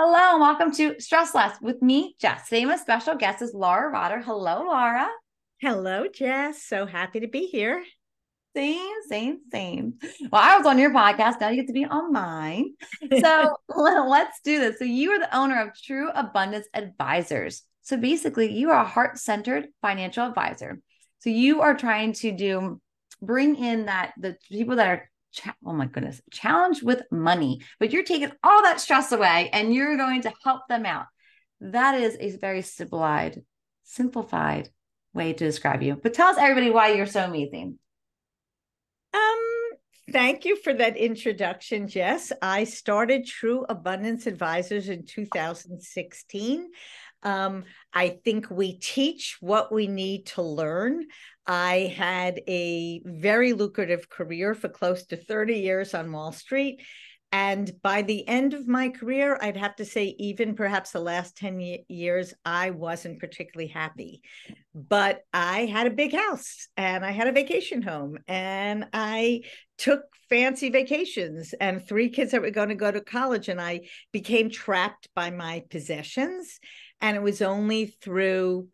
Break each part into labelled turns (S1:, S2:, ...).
S1: Hello, and welcome to Stress Less with me, Jess. Today, my special guest is Laura Rotter. Hello, Laura.
S2: Hello, Jess. So happy to be here.
S1: Same, same, same. Well, I was on your podcast. Now you get to be on mine. So let's do this. So, you are the owner of True Abundance Advisors. So, basically, you are a heart centered financial advisor. So, you are trying to do bring in that the people that are cha- oh my goodness, challenged with money, but you're taking all that stress away and you're going to help them out. That is a very simplified, simplified way to describe you. But tell us everybody why you're so amazing.
S2: Um, thank you for that introduction, Jess. I started True Abundance Advisors in 2016. Um, I think we teach what we need to learn. I had a very lucrative career for close to 30 years on Wall Street. And by the end of my career, I'd have to say, even perhaps the last 10 years, I wasn't particularly happy. But I had a big house and I had a vacation home and I took fancy vacations and three kids that were going to go to college. And I became trapped by my possessions. And it was only through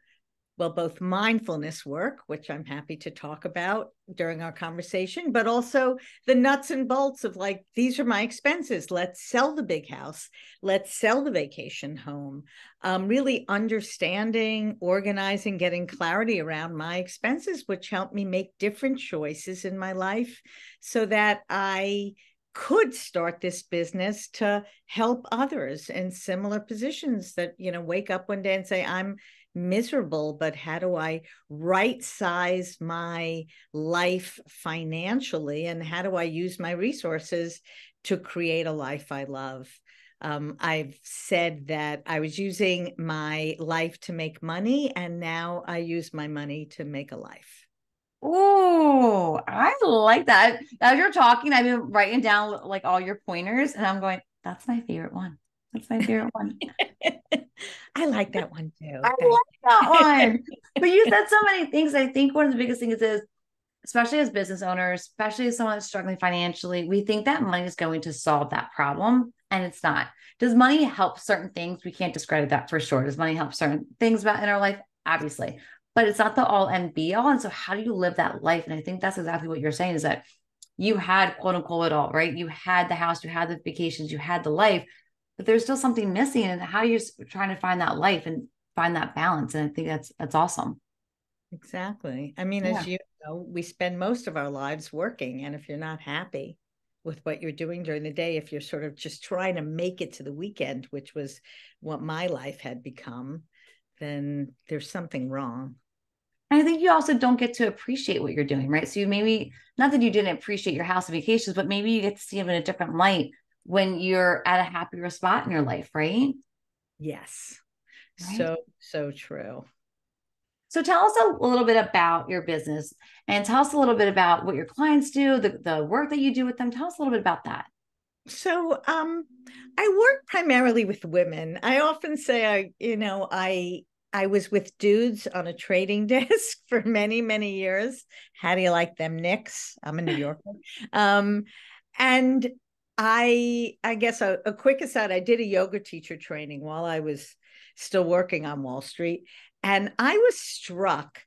S2: well, both mindfulness work, which I'm happy to talk about during our conversation, but also the nuts and bolts of like, these are my expenses. Let's sell the big house. Let's sell the vacation home. Um, really understanding, organizing, getting clarity around my expenses, which helped me make different choices in my life so that I could start this business to help others in similar positions that you know wake up one day and say i'm miserable, but how do I right size my life financially? And how do I use my resources to create a life I love? Um, I've said that I was using my life to make money, and now I use my money to make a life.
S1: Oh, I like that. As you're talking, I've been writing down like all your pointers, and I'm going, that's my favorite one. That's my favorite one.
S2: I like that one too.
S1: I like that one. but you said so many things. I think one of the biggest things is, especially as business owners, especially as someone that's struggling financially, we think that money is going to solve that problem. And it's not. Does money help certain things? We can't discredit that for sure. Does money help certain things about in our life? Obviously. But it's not the all and be all. And so how do you live that life? And I think that's exactly what you're saying is that you had quote unquote it all, right? You had the house, you had the vacations, you had the life, but there's still something missing and how are you're trying to find that life and find that balance and i think that's that's awesome
S2: exactly i mean yeah. as you know we spend most of our lives working and if you're not happy with what you're doing during the day if you're sort of just trying to make it to the weekend which was what my life had become then there's something wrong
S1: and I think you also don't get to appreciate what you're doing, right? So you maybe not that you didn't appreciate your house and vacations, but maybe you get to see them in a different light when you're at a happier spot in your life, right?
S2: Yes. Right? So, so true.
S1: So tell us a little bit about your business and tell us a little bit about what your clients do, the, the work that you do with them. Tell us a little bit about that.
S2: So um I work primarily with women. I often say I, you know, I I was with dudes on a trading desk for many, many years. How do you like them, Knicks? I'm a New Yorker. um, and I I guess a, a quick aside, I did a yoga teacher training while I was still working on Wall Street. And I was struck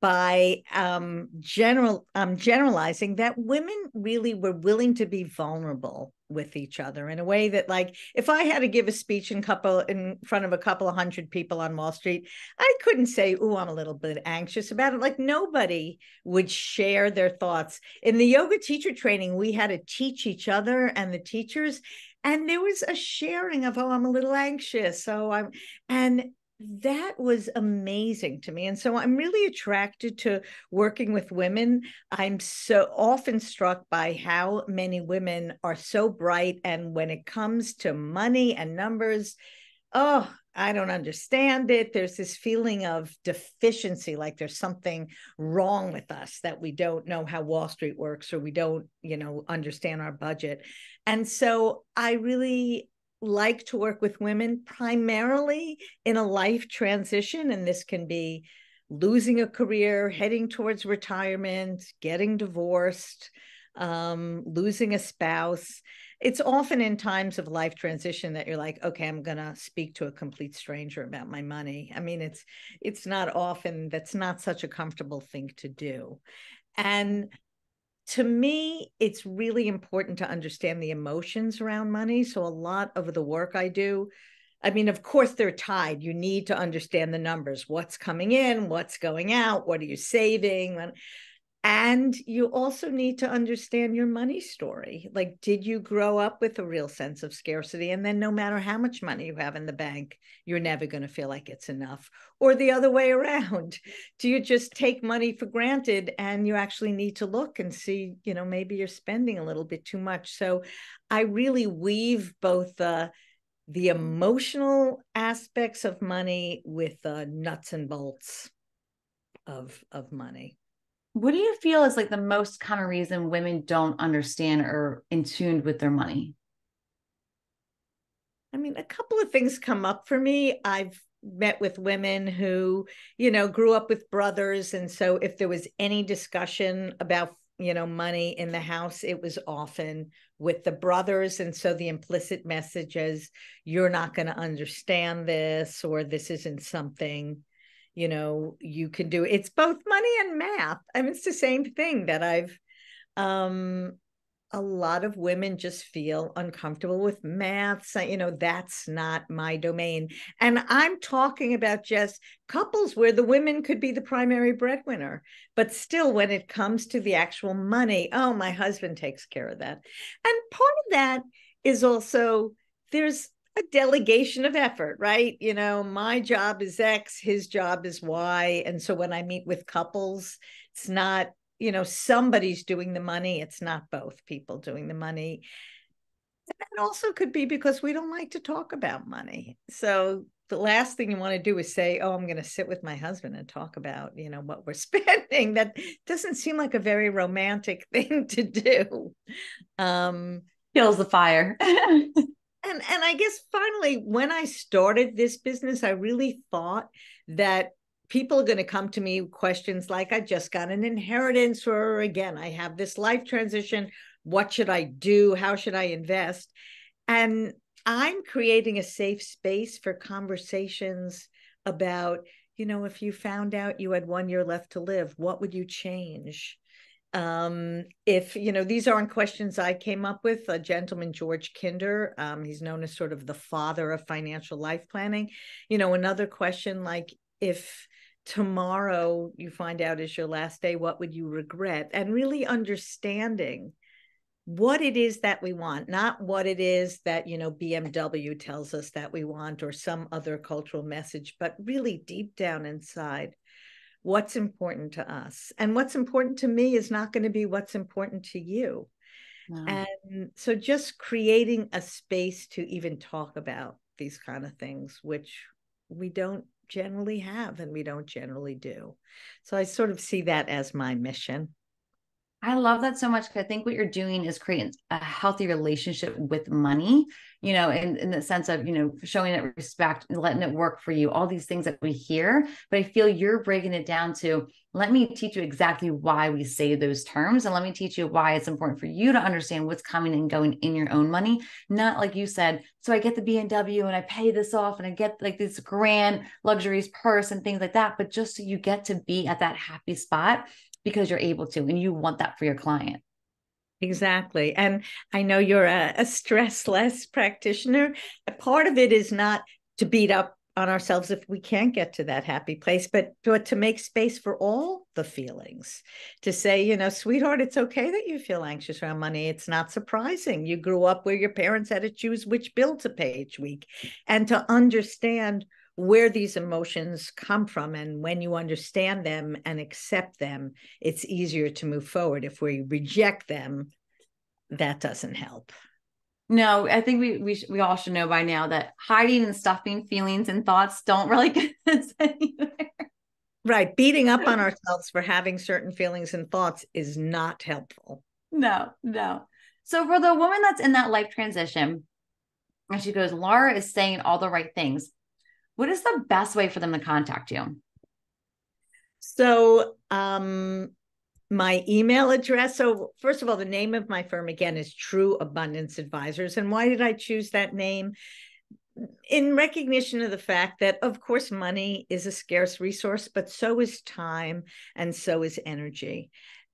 S2: by um, general um, generalizing that women really were willing to be vulnerable with each other in a way that like if i had to give a speech in couple in front of a couple of hundred people on wall street i couldn't say oh i'm a little bit anxious about it. Like nobody would share their thoughts. In the yoga teacher training we had to teach each other and the teachers and there was a sharing of oh i'm a little anxious so i'm and that was amazing to me. And so I'm really attracted to working with women. I'm so often struck by how many women are so bright. And when it comes to money and numbers, oh, I don't understand it. There's this feeling of deficiency, like there's something wrong with us that we don't know how Wall Street works or we don't, you know, understand our budget. And so I really like to work with women primarily in a life transition, and this can be losing a career, heading towards retirement, getting divorced, um, losing a spouse. it's often in times of life transition that you're like okay i'm going to speak to a complete stranger about my money i mean it's it's not often that's not such a comfortable thing to do and to me it's really important to understand the emotions around money so a lot of the work i do I mean, of course, they're tied. You need to understand the numbers what's coming in, what's going out, what are you saving? And you also need to understand your money story. Like, did you grow up with a real sense of scarcity? And then, no matter how much money you have in the bank, you're never going to feel like it's enough. Or the other way around. Do you just take money for granted and you actually need to look and see, you know, maybe you're spending a little bit too much? So I really weave both the the emotional aspects of money with the nuts and bolts of of money
S1: what do you feel is like the most common reason women don't understand or in tune with their money?
S2: I mean a couple of things come up for me. I've met with women who you know grew up with brothers and so if there was any discussion about you know money in the house it was often with the brothers and so the implicit message is you're not going to understand this or this isn't something you know you can do it's both money and math i mean it's the same thing that i've um a lot of women just feel uncomfortable with maths. You know, that's not my domain. And I'm talking about just couples where the women could be the primary breadwinner. But still, when it comes to the actual money, oh, my husband takes care of that. And part of that is also there's a delegation of effort, right? You know, my job is X, his job is Y. And so when I meet with couples, it's not you know somebody's doing the money it's not both people doing the money. And that also could be because we don't like to talk about money. So the last thing you want to do is say oh i'm going to sit with my husband and talk about you know what we're spending. That doesn't seem like a very romantic thing to do. Um
S1: kills the fire
S2: and and i guess finally when i started this business i really thought that people are going to come to me with questions like i just got an inheritance or again i have this life transition. What should i do? How should i invest? And i'm creating a safe space for conversations about you know if you found out you had one year left to live what would you change um if you know these aren't questions i came up with a gentleman george kinder um he's known as sort of the father of financial life planning you know another question like if tomorrow you find out is your last day, what would you regret? And really understanding what it is that we want, not what it is that, you know, BMW tells us that we want or some other cultural message, but really deep down inside, what's important to us. And what's important to me is not going to be what's important to you. No. And so just creating a space to even talk about these kind of things, which we don't generally have and we don't generally do. So I sort of see that as my mission.
S1: I love that so much because I think what you're doing is creating a healthy relationship with money, you know, in, in the sense of, you know, showing it respect and letting it work for you, all these things that we hear. But I feel you're breaking it down to let me teach you exactly why we say those terms and let me teach you why it's important for you to understand what's coming and going in your own money. Not like you said, so I get the BMW and I pay this off and I get like this grand luxuries purse and things like that. But just so you get to be at that happy spot because you're able to and you want that for your client.
S2: Exactly. And I know you're a, a stress less practitioner. A part of it is not to beat up on ourselves if we can't get to that happy place, but, but to make space for all the feelings. To say, you know, sweetheart, it's okay that you feel anxious around money. It's not surprising. You grew up where your parents had to choose which bill to pay each week. And to understand where these emotions come from. And when you understand them and accept them, it's easier to move forward. If we reject them, that doesn't help.
S1: No, I think we we we all should know by now that hiding and stuffing feelings and thoughts don't really get us anywhere.
S2: Right, beating up on ourselves for having certain feelings and thoughts is not helpful.
S1: No, no. So for the woman that's in that life transition, and she goes, Laura is saying all the right things what is the best way for them to contact you?
S2: So, um, my email address. So, first of all, the name of my firm again is True Abundance Advisors. And why did I choose that name? In recognition of the fact that, of course, money is a scarce resource, but so is time and so is energy.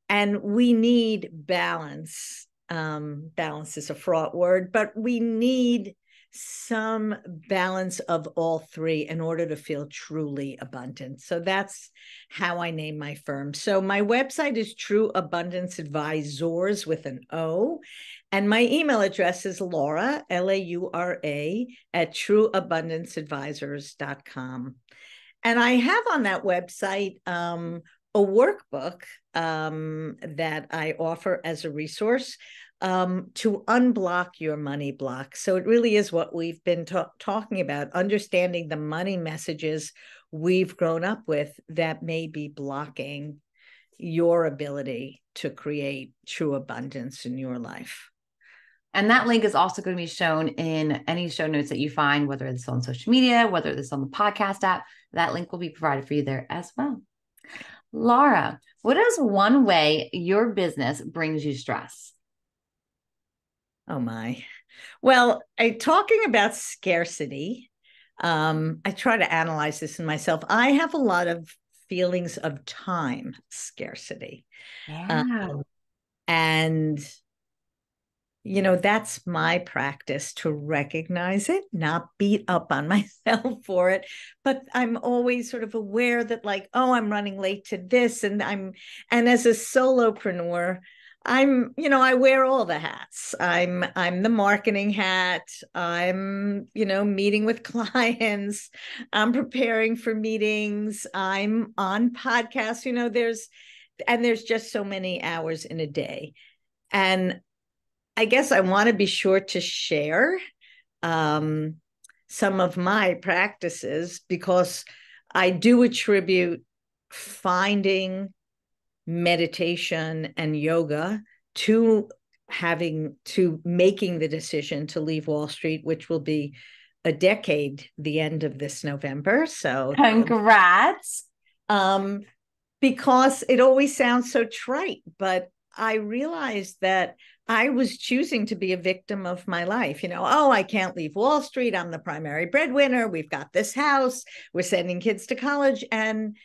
S2: And we need balance. Um, balance is a fraught word, but we need some balance of all three in order to feel truly abundant. So that's how I name my firm. So my website is True Abundance Advisors with an O. And my email address is Laura, L A U R A, at trueabundanceadvisors.com. And I have on that website um, a workbook um, that I offer as a resource um, to unblock your money block. So it really is what we've been ta- talking about understanding the money messages we've grown up with that may be blocking your ability to create true abundance in your life.
S1: And that link is also going to be shown in any show notes that you find, whether it's on social media, whether it's on the podcast app. That link will be provided for you there as well. Laura, what is one way your business brings you stress?
S2: Oh my. Well, I talking about scarcity. Um, I try to analyze this in myself. I have a lot of feelings of time scarcity.
S1: Yeah. Um,
S2: and you know, that's my practice to recognize it, not beat up on myself for it. But I'm always sort of aware that, like, oh, I'm running late to this. And I'm, and as a solopreneur, I'm, you know, I wear all the hats. I'm I'm the marketing hat. I'm, you know, meeting with clients. I'm preparing for meetings. I'm on podcasts. You know, there's and there's just so many hours in a day. And I guess I want to be sure to share um, some of my practices because I do attribute finding meditation and yoga to having to making the decision to leave Wall Street, which will be a decade the end of this November. So
S1: congrats.
S2: Um, because it always sounds so trite, but I realized that I was choosing to be a victim of my life. You know, oh, I can't leave Wall Street. I'm the primary breadwinner. We've got this house. We're sending kids to college. And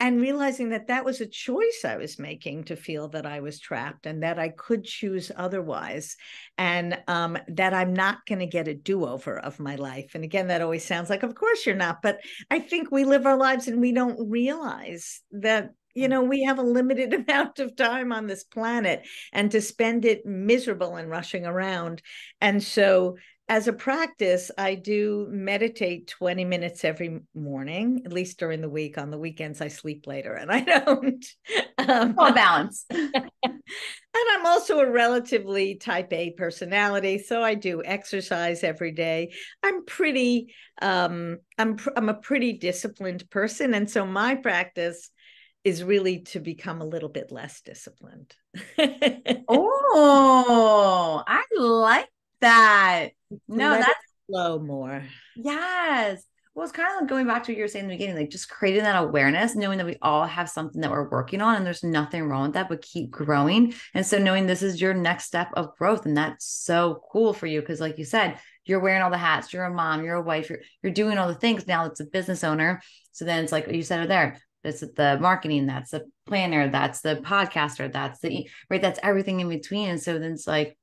S2: and realizing that that was a choice I was making to feel that I was trapped and that I could choose otherwise, and um, that I'm not going to get a do over of my life. And again, that always sounds like, of course you're not, but I think we live our lives and we don't realize that you know we have a limited amount of time on this planet and to spend it miserable and rushing around and so as a practice, I do meditate 20 minutes every morning, at least during the week. On the weekends, I sleep later and I don't.
S1: Um, balance.
S2: and I'm also a relatively type A personality. So I do exercise every day. I'm pretty, um, I'm, I'm a pretty disciplined person. And so my practice is really to become a little bit less disciplined.
S1: oh, I like that. No, Let that's
S2: flow more.
S1: Yes. Well, it's kind of like going back to what you were saying in the beginning, like just creating that awareness, knowing that we all have something that we're working on and there's nothing wrong with that, but keep growing. And so knowing this is your next step of growth. And that's so cool for you. Cause like you said, you're wearing all the hats, you're a mom, you're a wife, you're you're doing all the things. Now it's a business owner. So then it's like you said it there. That's the marketing, that's the planner, that's the podcaster, that's the right, that's everything in between. And so then it's like,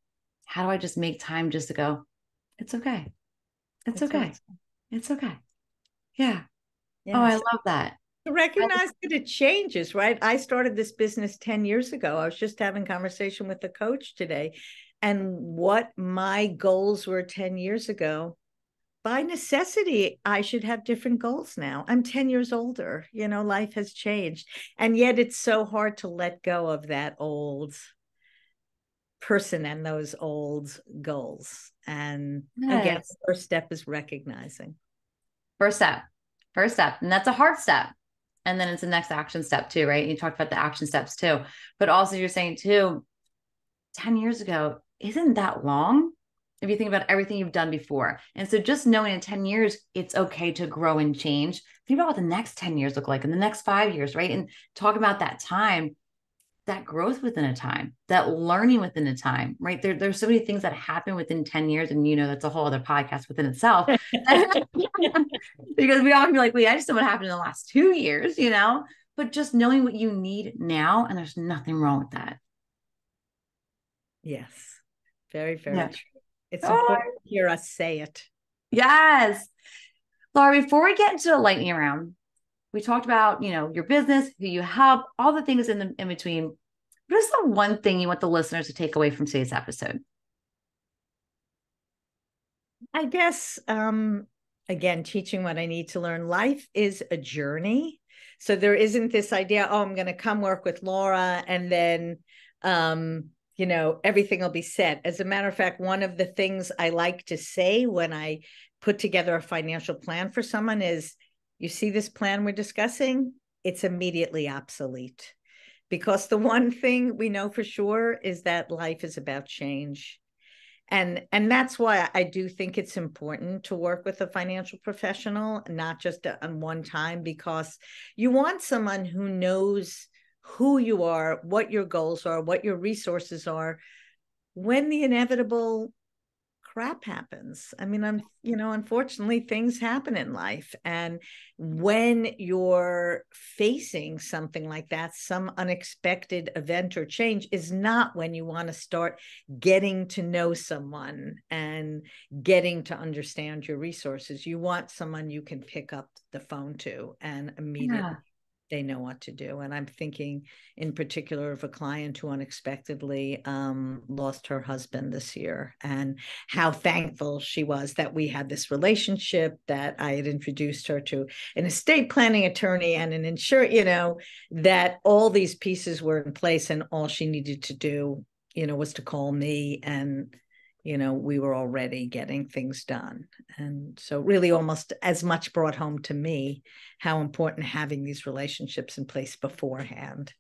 S1: how do I just make time just to go, it's okay. It's, it's okay. Awesome. It's okay. Yeah. Yes. Oh, I love that.
S2: To recognize that it changes, right? I started this business 10 years ago. I was just having conversation with the coach today. And what my goals were 10 years ago, by necessity, I should have different goals now. I'm 10 years older. You know, life has changed. And yet it's so hard to let go of that old person and those old goals. And yes. again, first step is recognizing.
S1: First step, first step. And that's a hard step. And then it's the next action step too, right? You talked about the action steps too. But also you're saying too, 10 years ago, isn't that long? If you think about everything you've done before. And so just knowing in 10 years, it's okay to grow and change. Think about what the next 10 years look like and the next five years, right? And talk about that time that growth within a time, that learning within a time, right? There, there's so many things that happen within 10 years. And, you know, that's a whole other podcast within itself. because we all can be like, wait, I just know what happened in the last two years, you know? But just knowing what you need now, and there's nothing wrong with that.
S2: Yes. Very, very yeah. true. It's oh. important to hear us say it.
S1: Yes. Laura, before we get into the lightning round, we talked about, you know, your business, who you help, all the things in the in between. What is the one thing you want the listeners to take away from today's episode?
S2: I guess um again, teaching what I need to learn. Life is a journey. So there isn't this idea, oh, I'm going to come work with Laura and then um you know everything will be set as a matter of fact one of the things i like to say when i put together a financial plan for someone is you see this plan we're discussing? It's immediately obsolete. Because the one thing we know for sure is that life is about change. And and that's why i do think it's important to work with a financial professional not just on one time because you want someone who knows who you are, what your goals are, what your resources are. When the inevitable crap happens. I mean, I'm, you mm-hmm. know, unfortunately, things happen in life. And when you're facing something like that, some unexpected event or change is not when you want to start getting to know someone and getting to understand your resources. You want someone you can pick up the phone to and immediately. Yeah they know what to do. And I'm thinking in particular of a client who unexpectedly um, lost her husband this year and how thankful she was that we had this relationship, that I had introduced her to an estate planning attorney and an insurer, you know, that all these pieces were in place and all she needed to do, you know, was to call me and you know, we were already getting things done. And so, really, almost as much brought home to me how important having these relationships in place beforehand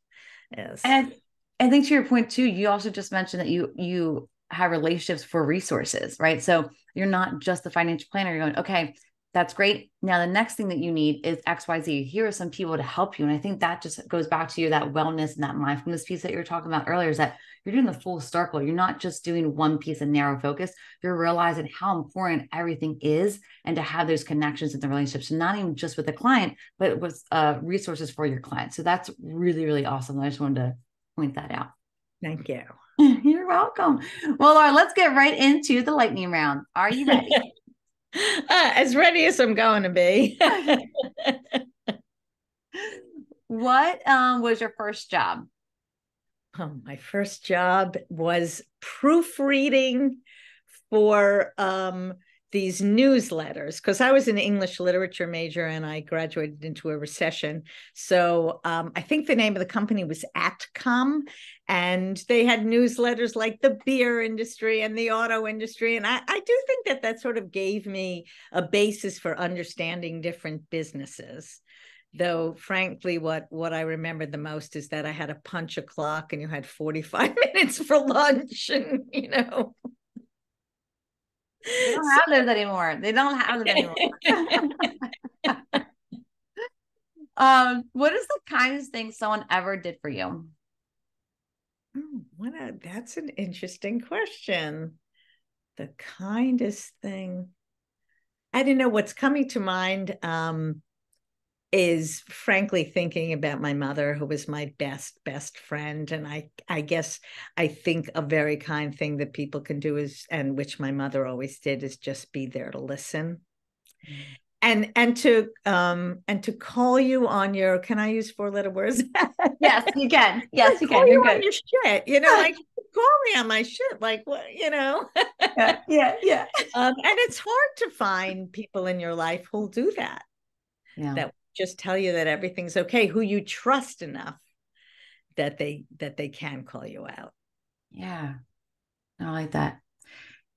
S2: is.
S1: And I think to your point too, you also just mentioned that you you have relationships for resources, right? So you're not just the financial planner. You're going, okay, that's great. Now, the next thing that you need is XYZ. Here are some people to help you. And I think that just goes back to you that wellness and that mindfulness piece that you were talking about earlier is that you're doing the full circle. You're not just doing one piece of narrow focus. You're realizing how important everything is and to have those connections in the relationships, and not even just with the client, but with uh, resources for your client. So that's really, really awesome. I just wanted to point that out.
S2: Thank you.
S1: You're welcome. Well, Laura, let's get right into the lightning round. Are you ready?
S2: uh, as ready as I'm going to be.
S1: what um, was your first job?
S2: Oh, my first job was proofreading for um, these newsletters because I was an English literature major and I graduated into a recession. So um, I think the name of the company was Atcom, and they had newsletters like the beer industry and the auto industry. And I, I do think that that sort of gave me a basis for understanding different businesses though frankly what what i remember the most is that i had a punch a clock and you had 45 minutes for lunch and you know
S1: they don't have those anymore. They don't have them anymore. um, what is the kindest thing someone ever did for you?
S2: Oh, what a that's an interesting question. The kindest thing. I don't know what's coming to mind. Um, is frankly thinking about my mother who was my best best friend. And i i guess i think a very kind thing that people can do is and which my mother always did is just be there to listen. Mm. and and to um and to call you on your can i use four letter words?
S1: Yes you can. Yes you can.
S2: You're you good. on your shit. You know like call me on my shit. Like what you know?
S1: Yeah yeah, yeah.
S2: Um, and it's hard to find people in your life who'll do that.
S1: Yeah.
S2: that just tell you that everything's okay who you trust enough that they that they can call you out.
S1: Yeah. I like that.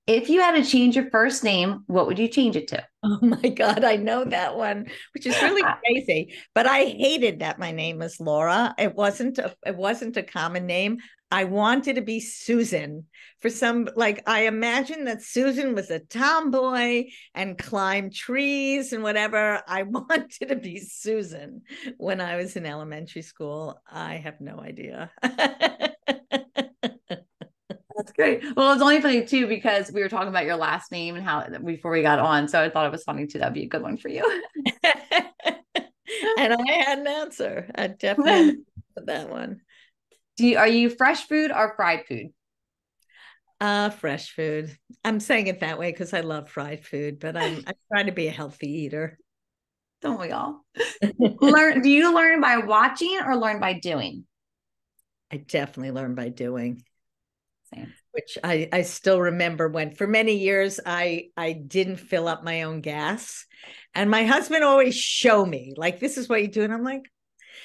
S1: If you had to change your first name what would you change it to?
S2: Oh my god i know that one which is really crazy but i hated that my name was laura. It wasn't a it wasn't a common name I wanted to be Susan for some, like, I imagined that Susan was a tomboy and climbed trees and whatever. I wanted to be Susan when I was in elementary school. I have no idea.
S1: That's great. Well, it's only funny too because we were talking about your last name and how before we got on. So I thought it was funny too. That'd be a good one for you.
S2: and I had an answer. I definitely for that one.
S1: Do you are you fresh food or fried food?
S2: Uh fresh food. I'm saying it that way because I love fried food, but I'm I try to be a healthy eater.
S1: Don't we all? learn do you learn by watching or learn by doing?
S2: I definitely learn by doing.
S1: Same.
S2: Which I, I still remember when for many years I I didn't fill up my own gas. And my husband always show me, like, this is what you do. And I'm like,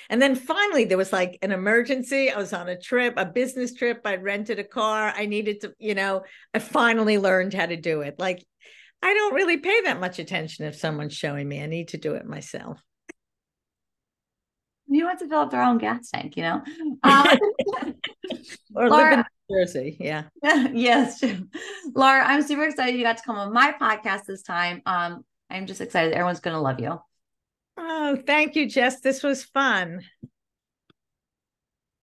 S2: and then finally there was like an emergency. I was on a trip, a business trip. I rented a car. I needed to, you know, I finally learned how to do it. Like I don't really pay that much attention if someone's showing me. I need to do it myself
S1: you want to fill up their own gas tank, you know? Um,
S2: or Laura, live in Jersey. Yeah.
S1: yes. Laura, I'm super excited you got to come on my podcast this time. Um, I'm just excited. Everyone's going to love you.
S2: Oh, thank you, Jess. This was fun.